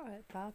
Oh, All right, Bob.